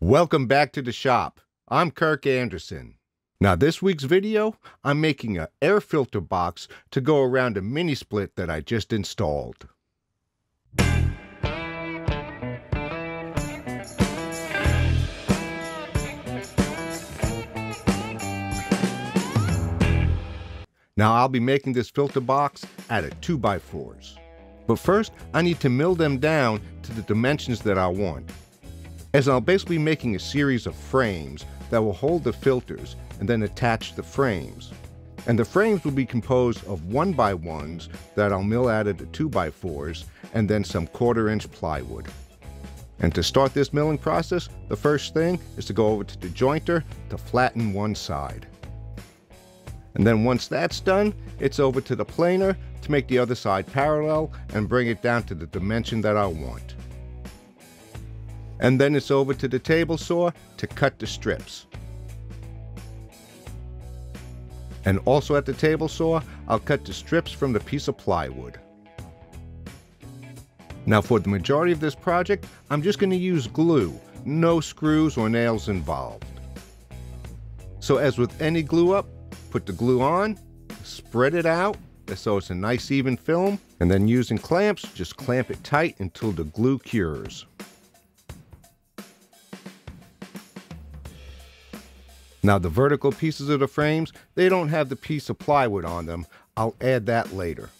Welcome back to the shop. I'm Kirk Andersen. Now this week's video, I'm making an air filter box to go around a mini split that I just installed. Now I'll be making this filter box out of 2x4s. But first, I need to mill them down to the dimensions that I want. As I'll basically be making a series of frames that will hold the filters and then attach the frames. And the frames will be composed of one by ones that I'll mill out of the two by fours and then some quarter inch plywood. And to start this milling process, the first thing is to go over to the jointer to flatten one side. And then once that's done, it's over to the planer to make the other side parallel and bring it down to the dimension that I want. And then it's over to the table saw to cut the strips. And also at the table saw, I'll cut the strips from the piece of plywood. Now for the majority of this project, I'm just going to use glue, no screws or nails involved. So as with any glue up, Put the glue on, spread it out so it's a nice even film, and then using clamps, just clamp it tight until the glue cures. Now the vertical pieces of the frames, they don't have the piece of plywood on them. I'll add that later.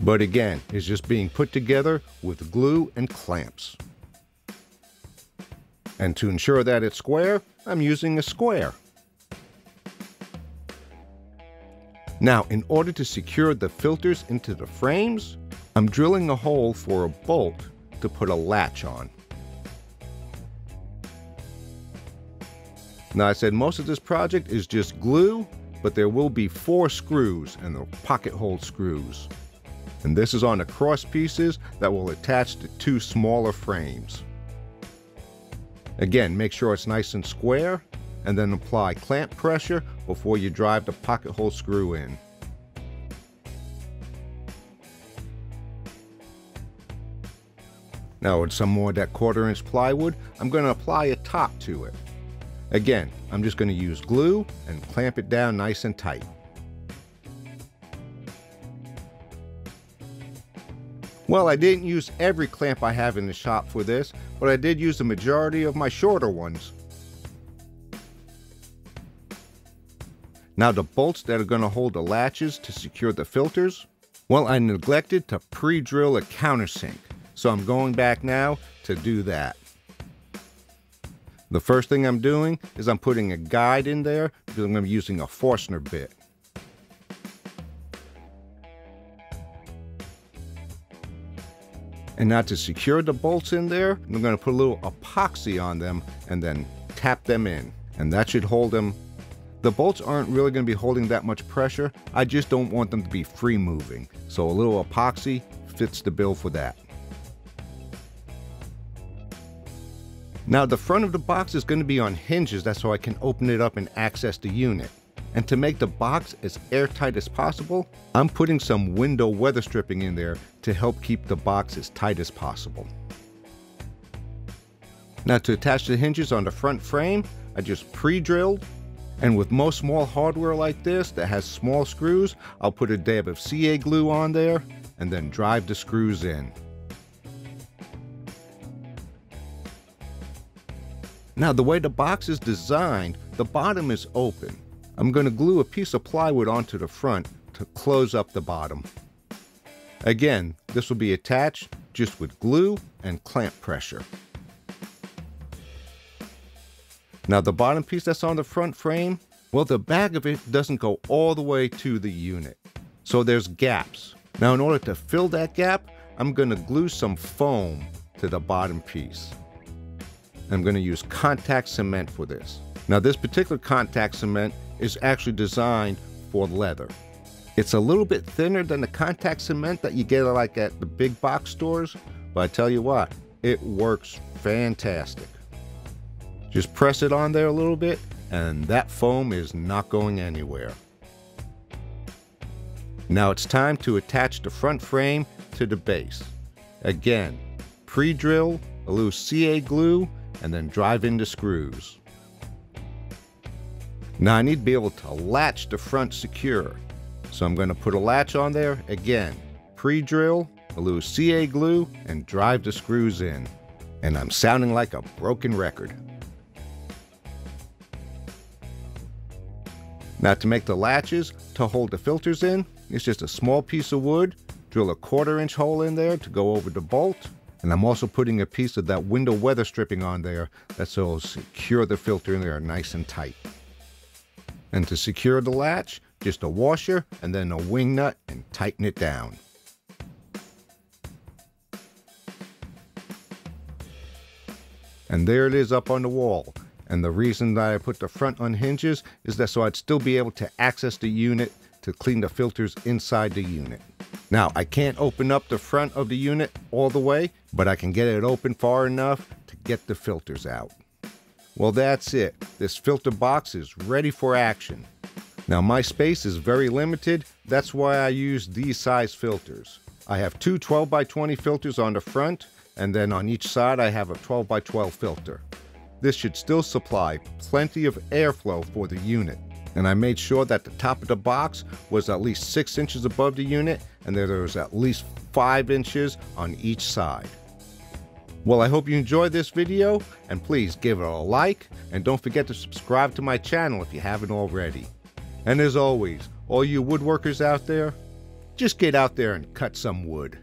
But again, it's just being put together with glue and clamps. And to ensure that it's square, I'm using a square. Now, in order to secure the filters into the frames, I'm drilling a hole for a bolt to put a latch on. Now I said most of this project is just glue, but there will be four screws and the pocket hole screws. And this is on the cross pieces that will attach to two smaller frames. Again, make sure it's nice and square and then apply clamp pressure before you drive the pocket hole screw in. Now with some more of that quarter inch plywood, I'm going to apply a top to it. Again, I'm just going to use glue and clamp it down nice and tight. Well, I didn't use every clamp I have in the shop for this, but I did use the majority of my shorter ones. Now the bolts that are going to hold the latches to secure the filters, well I neglected to pre-drill a countersink, so I'm going back now to do that. The first thing I'm doing is I'm putting a guide in there because I'm going to be using a Forstner bit. And now to secure the bolts in there, I'm going to put a little epoxy on them and then tap them in. And that should hold them the bolts aren't really going to be holding that much pressure. I just don't want them to be free moving. So a little epoxy fits the bill for that. Now the front of the box is going to be on hinges, that's so I can open it up and access the unit. And to make the box as airtight as possible, I'm putting some window weather stripping in there to help keep the box as tight as possible. Now to attach the hinges on the front frame, I just pre-drilled and with most small hardware like this that has small screws, I'll put a dab of CA glue on there and then drive the screws in. Now the way the box is designed, the bottom is open. I'm going to glue a piece of plywood onto the front to close up the bottom. Again, this will be attached just with glue and clamp pressure. Now the bottom piece that's on the front frame, well the back of it doesn't go all the way to the unit. So there's gaps. Now in order to fill that gap, I'm going to glue some foam to the bottom piece. I'm going to use contact cement for this. Now this particular contact cement is actually designed for leather. It's a little bit thinner than the contact cement that you get like at the big box stores, but I tell you what, it works fantastic. Just press it on there a little bit and that foam is not going anywhere. Now it's time to attach the front frame to the base. Again, pre-drill a little CA glue and then drive in the screws. Now I need to be able to latch the front secure. So I'm going to put a latch on there again, pre-drill, a little CA glue, and drive the screws in. And I'm sounding like a broken record. Now to make the latches to hold the filters in, it's just a small piece of wood, drill a quarter inch hole in there to go over the bolt, and I'm also putting a piece of that window weather stripping on there that will secure the filter in there nice and tight. And to secure the latch, just a washer and then a wing nut and tighten it down. And there it is up on the wall. And the reason that I put the front on hinges is that so I'd still be able to access the unit to clean the filters inside the unit. Now, I can't open up the front of the unit all the way, but I can get it open far enough to get the filters out. Well, that's it. This filter box is ready for action. Now, my space is very limited. That's why I use these size filters. I have two 12 by 20 filters on the front, and then on each side I have a 12 by 12 filter. This should still supply plenty of airflow for the unit. And I made sure that the top of the box was at least 6 inches above the unit and that there was at least 5 inches on each side. Well, I hope you enjoyed this video and please give it a like and don't forget to subscribe to my channel if you haven't already. And as always, all you woodworkers out there, just get out there and cut some wood.